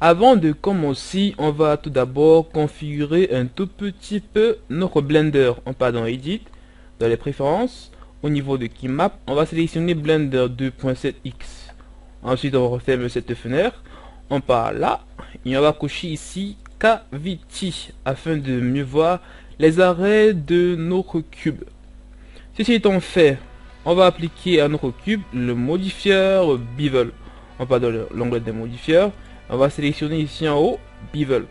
Avant de commencer, on va tout d'abord configurer un tout petit peu notre Blender. On part dans Edit, dans les préférences, au niveau de Keymap, on va sélectionner Blender 2.7x. Ensuite, on referme cette fenêtre. On part là, et on va cocher ici Cavity, afin de mieux voir les arrêts de notre cube. Ceci étant fait, on va appliquer à notre cube le modifieur Bevel. On part dans l'onglet des modifieurs on va sélectionner ici en haut bevel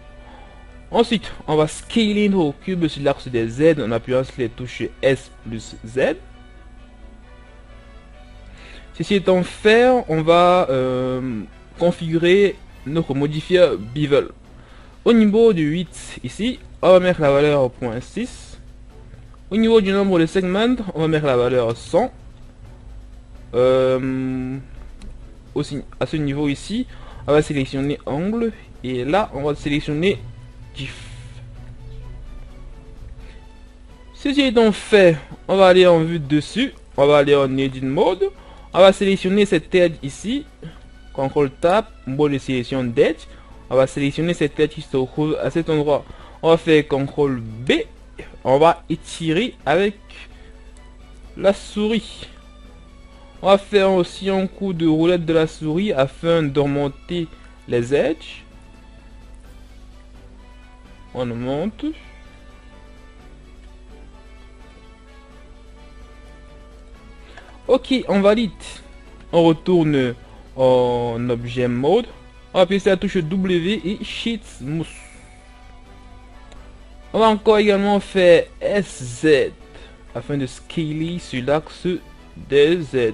ensuite on va scaler nos cubes sur l'axe des Z en appuyant sur les touches S plus Z. Ceci étant fait on va euh, configurer notre modifier bevel au niveau du 8 ici on va mettre la valeur 0.6 au niveau du nombre de segments on va mettre la valeur 100 euh, aussi à ce niveau ici on va sélectionner angle et là on va sélectionner GIF. Ceci étant fait, on va aller en vue dessus, on va aller en edit mode, on va sélectionner cette tête ici, CTRL Tab, mode de sélection d'edge, on va sélectionner cette tête qui se trouve à cet endroit. On va faire CTRL B, on va étirer avec la souris. On va faire aussi un coup de roulette de la souris afin de remonter les edges. On monte. Ok, on valide. On retourne en objet mode. On va appuyer sur la touche W et Shift Smooth. On va encore également faire SZ afin de scaler sur l'axe des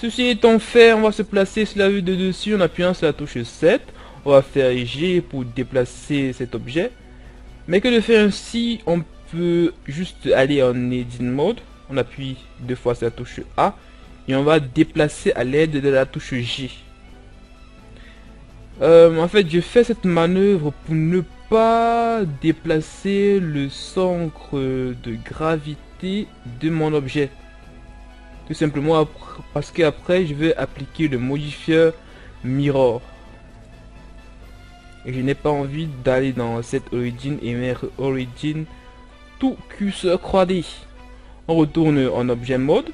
Ceci étant fait, on va se placer sur la vue de dessus en appuyant sur la touche 7. On va faire G pour déplacer cet objet. Mais que de faire ainsi, on peut juste aller en Edit Mode. On appuie deux fois sur la touche A. Et on va déplacer à l'aide de la touche G. Euh, en fait, je fais cette manœuvre pour ne pas déplacer le centre de gravité de mon objet. Tout simplement parce qu'après je vais appliquer le modifieur mirror. Et je n'ai pas envie d'aller dans cette origin et mettre origin tout curseur 3D. On retourne en objet mode.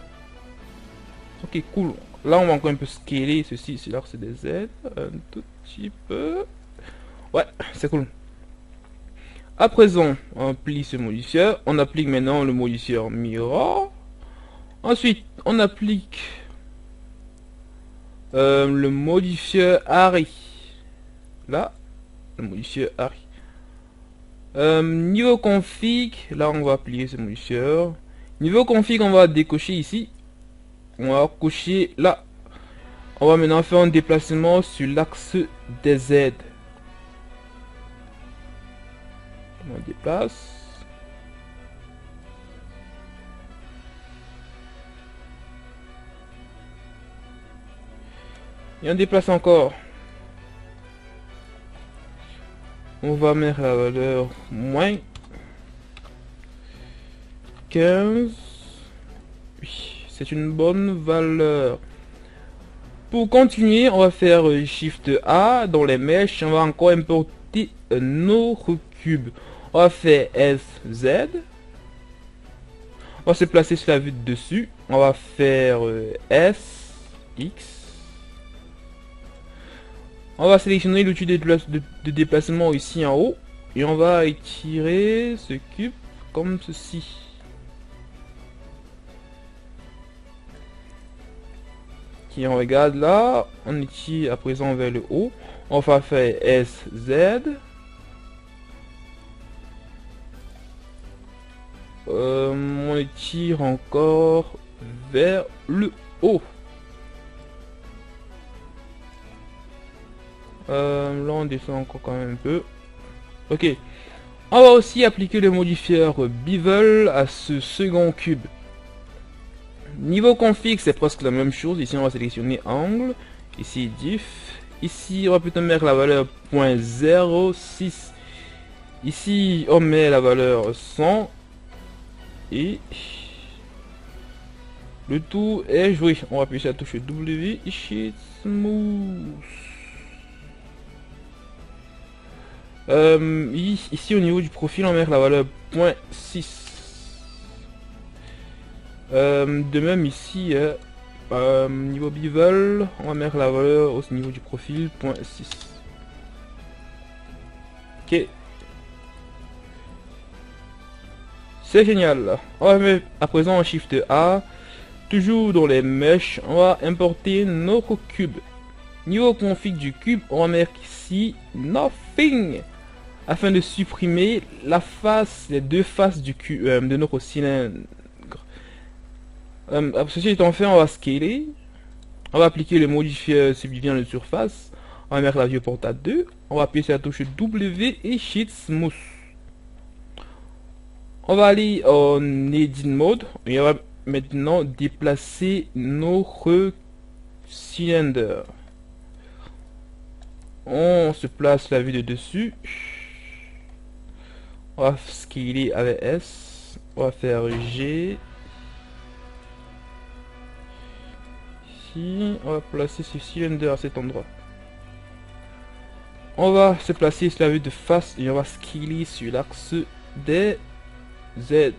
Ok cool. Là on va encore un peu scaler ceci sur l'axe des Z. Un tout petit peu. Ouais, c'est cool. À présent, on plie ce modifieur. On applique maintenant le modifieur mirror. Ensuite, on applique euh, le modifieur Harry. Là, le modifieur Harry. Euh, niveau config, là on va appliquer ce modifieur. Niveau config, on va décocher ici. On va cocher là. On va maintenant faire un déplacement sur l'axe des Z. On déplace. Et on déplace encore. On va mettre la valeur moins 15. Oui, c'est une bonne valeur. Pour continuer, on va faire Shift A dans les mèches. On va encore importer nos cube. On va faire SZ. On va se placer sur la vue de dessus. On va faire euh, S, X. On va sélectionner l'outil de, déplacement ici en haut. Et on va étirer ce cube comme ceci. Qui on regarde là, on étire à présent vers le haut. On va faire SZ. Euh, on étire encore vers le haut. Euh, là, on descend encore quand même un peu. Ok. On va aussi appliquer le modifieur Bevel à ce second cube. Niveau config, c'est presque la même chose. Ici, on va sélectionner angle. Ici, diff. Ici, on va plutôt mettre la valeur 0.06. Ici, on met la valeur 100. Et... Le tout est joué. On va appuyer sur la touche W. Sheet Smooth. Euh, ici au niveau du profil on met la valeur 0.6 euh, de même ici euh, niveau bevel on va mettre la valeur au niveau du profil 0.6 ok. C'est génial. On va mettre à présent un shift A. Toujours dans les mèches on va importer notre cube. Niveau config du cube on va mettre ici nothing afin de supprimer la face, les deux faces du cul, euh, de notre cylindre. Euh, ceci étant fait, on va scaler. On va appliquer le modifier vient de surface. On va mettre la porte à 2. On va appuyer sur la touche W et Sheet Smooth. On va aller en Edit Mode et on va maintenant déplacer notre cylindre. On se place la vue de dessus. On va scaler avec S. On va faire G. Ici, on va placer ce cylinder à cet endroit. On va se placer sur la vue de face et on va scaler sur l'axe des Z.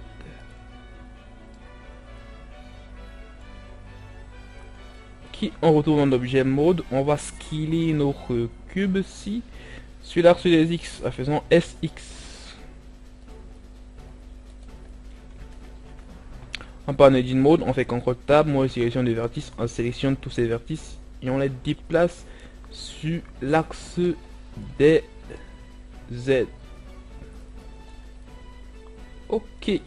Qui on retourne en objet mode, on va scaler notre cube ici sur l'axe des X en faisant SX. En parlant edit mode, on fait CTRL tab, moi sélection des vertices, on sélectionne tous ces vertices et on les déplace sur l'axe des Z. Ok.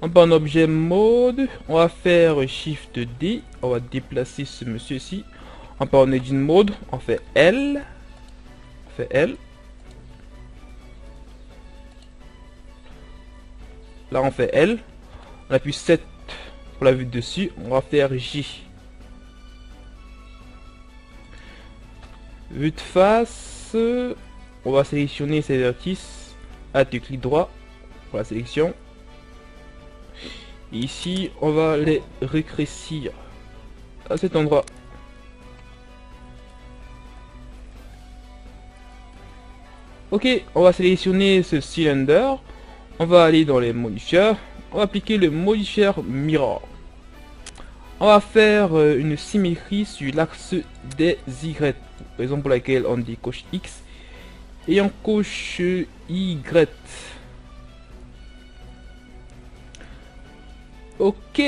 On part en objet mode, on va faire Shift D, on va déplacer ce monsieur-ci. On part en edit mode, on fait L, on fait L. Là on fait L, on appuie 7 pour la vue dessus. On va faire J. Vue de face. On va sélectionner ces vertices. à clic droit pour la sélection. Ici, on va les rétrécir à cet endroit. Ok, on va sélectionner ce cylinder. On va aller dans les modifiers on va appliquer le modifier mirror. On va faire euh, une symétrie sur l'axe des Y, raison pour laquelle on dit coche X, et on coche Y. Ok,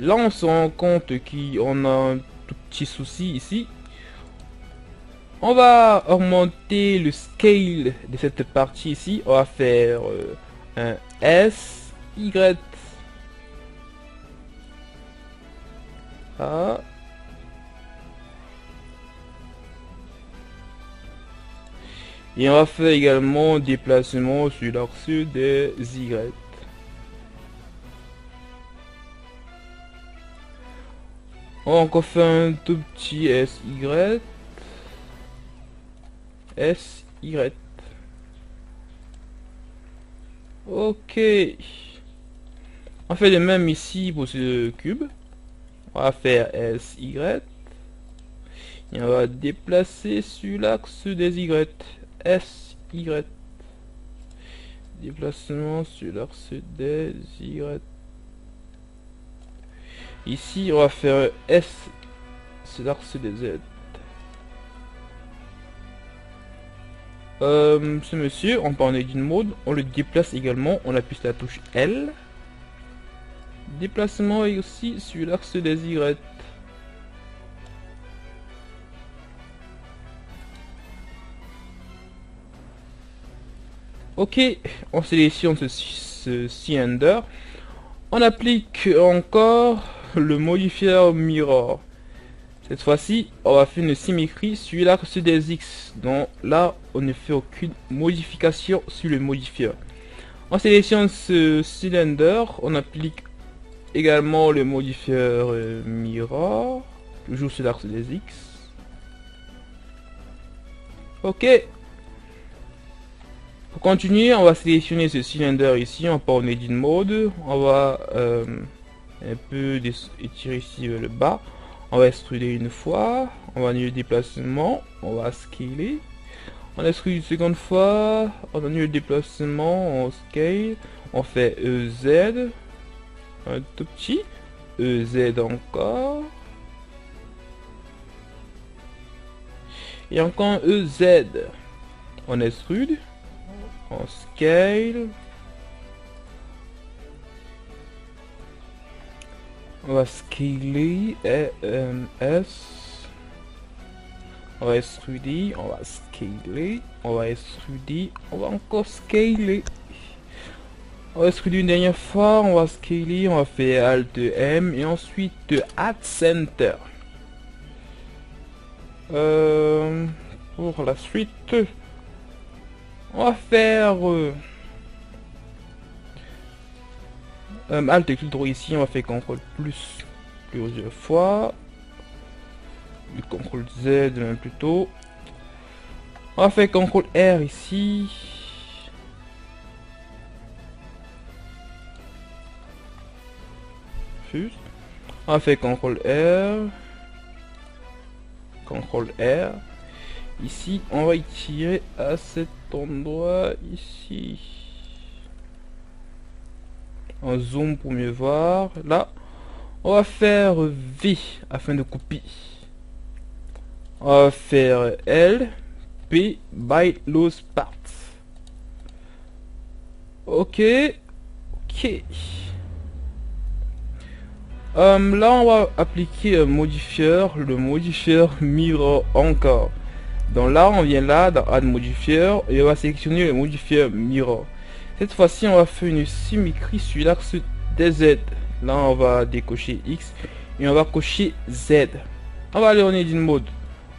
là on se rend compte qu'on a un tout petit souci ici. On va augmenter le scale de cette partie ici. On va faire euh, un S y. A. Et on va faire également déplacement sur l'axe des Y. On va encore faire un tout petit SY. SY. Ok. On fait le même ici pour ce cube. On va faire SY. Et on va déplacer sur l'axe des Y. SY. Déplacement sur l'axe des Y. Ici, on va faire S sur l'axe des Z. Euh, ce monsieur, on en d'une mode, on le déplace également, on appuie sur la touche L. Déplacement aussi sur l'axe des Y. Ok, on sélectionne ce, ce cylinder. On applique encore le modifier mirror. Cette fois-ci, on va faire une symétrie sur l'axe des X. Donc là, on ne fait aucune modification sur le modifier. On sélectionne ce cylinder, on applique également le modifier euh, mirror, toujours sur l'axe des X. Ok. Pour continuer, on va sélectionner ce cylinder ici, on part en edit mode, on va euh, un peu étirer ici vers le bas. On va extruder une fois. On va annuler le déplacement. On va scaler. On extrude une seconde fois. On annule le déplacement. On scale. On fait EZ. Un tout petit. EZ encore. Et encore un EZ. On extrude. On scale. On va scaler S. On va extruder, on va scaler, on va extruder, on va encore scaler. On va extruder une dernière fois, on va scaler, on va faire Alt M et ensuite Add Center. Euh, pour la suite, on va faire... Alt et clic ici, on va faire CTRL plus plusieurs fois. CTRL Z plutôt. On va faire CTRL R ici. Juste. On faire CTRL R. CTRL R. Ici, on va y tirer à cet endroit ici en zoom pour mieux voir. Là, on va faire V afin de couper. On va faire L, P, by loose parts. Ok, ok. Euh, là, on va appliquer un modifieur, le modifieur mirror encore. Donc là, on vient là dans Add Modifier et on va sélectionner le modifieur mirror. Cette fois-ci, on va faire une symétrie sur l'axe des Z. Là, on va décocher X et on va cocher Z. On va aller en Edit Mode.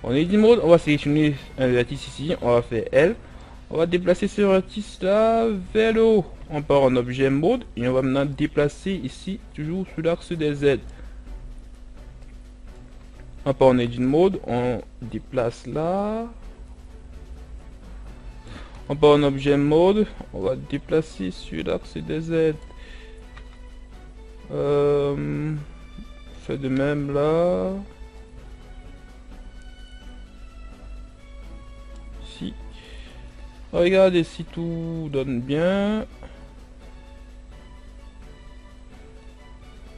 En Edit Mode, on va sélectionner un vertice ici. On va faire L. On va déplacer ce vertice là haut. On part en objet mode et on va maintenant déplacer ici, toujours sur l'axe des Z. On part en Edit Mode, on déplace là. On part en objet mode, on va déplacer sur l'axe des Z. Euh, fait de même là. Regardez si tout donne bien.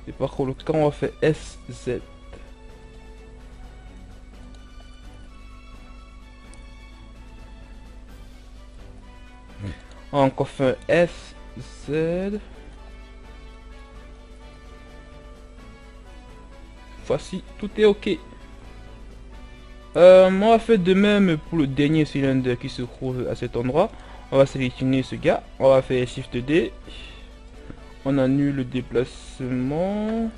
Et par contre, quand on va faire SZ. Encore fait F, Z. Voici, tout est ok. Euh, on va faire de même pour le dernier cylindre qui se trouve à cet endroit. On va sélectionner ce gars. On va faire Shift D. On annule le déplacement.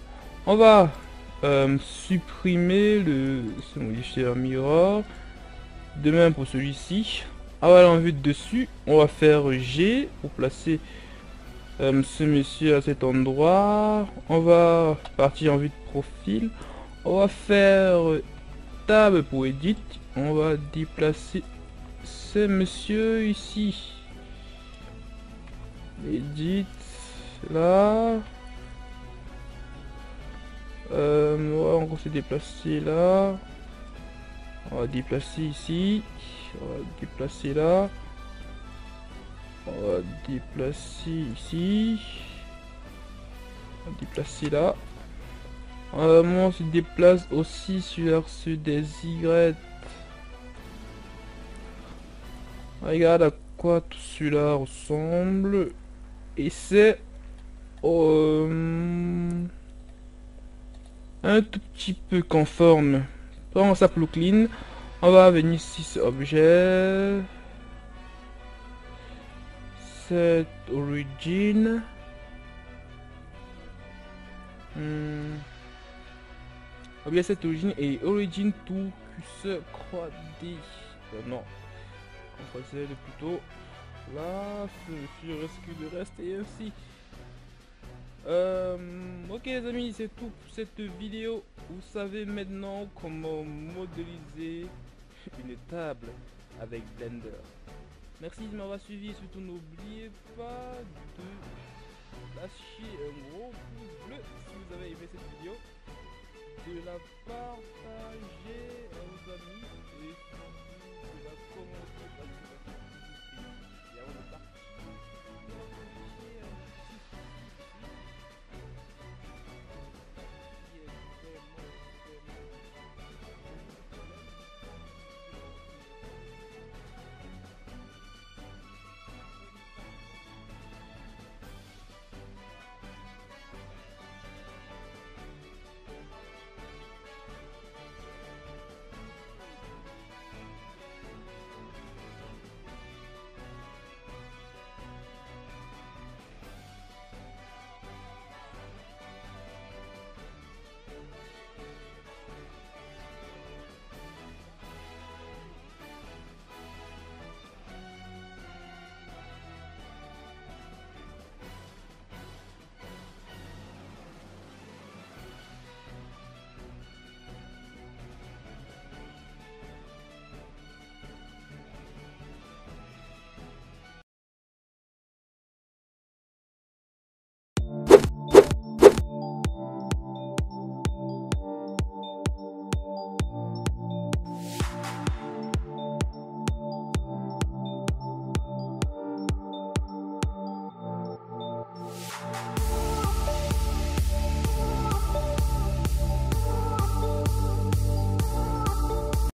On va euh, supprimer le ce modifier mirror. De même pour celui-ci. Ah voilà, en vue de dessus, on va faire G pour placer euh, ce monsieur à cet endroit. On va partir en vue de profil. On va faire Pour Edit. On va déplacer ce monsieur ici. Edit, là. Euh, on va se déplacer là. On va déplacer ici. On va déplacer là. On va déplacer ici. On va déplacer là. On se déplace aussi sur l'axe des Y. Regarde à quoi tout cela ressemble. Et c'est... Euh, un tout petit peu conforme. On s'appelle clean. On va venir ici sur objet. Cette origine. Hmm. Objet cette origine et origine tout se croix D. Euh, non. On va essayer plutôt. Là, je risque de rester ainsi. Euh, ok les amis, c'est tout pour cette vidéo. Vous savez maintenant comment modéliser une table avec Blender. Merci de m'avoir suivi, surtout n'oubliez pas de lâchez un gros pouce bleu si vous avez aimé cette vidéo la partager.